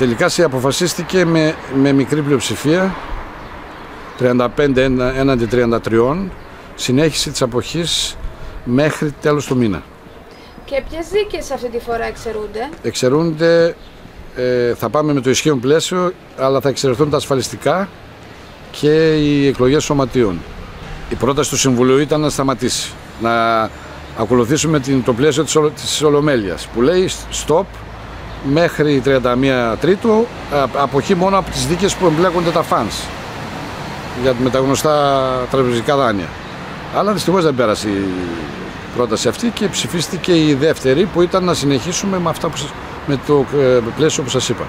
Τελικά αποφασίστηκε με, με μικρή πλειοψηφία 35 έναντι 33 συνέχιση της αποχής μέχρι τέλος του μήνα. Και ποιες δίκες αυτή τη φορά εξαιρούνται; Εξαιρούνται, ε, θα πάμε με το ισχύον πλαίσιο, αλλά θα εξαιρεθούν τα ασφαλιστικά και οι εκλογές σωματείων. Η πρόταση του Συμβουλίου ήταν να σταματήσει, να ακολουθήσουμε την, το πλαίσιο της, της Ολομέλειας που λέει stop μέχρι 31 Τρίτου, αποχή μόνο από τις δίκες που εμπλέκονται τα φανς για, με τα γνωστά τραπεζικά δάνεια. Αλλά δυστυχώς δεν πέρασε η πρόταση αυτή και ψηφίστηκε η δεύτερη που ήταν να συνεχίσουμε με, αυτά που, με το ε, πλαίσιο που σας είπα.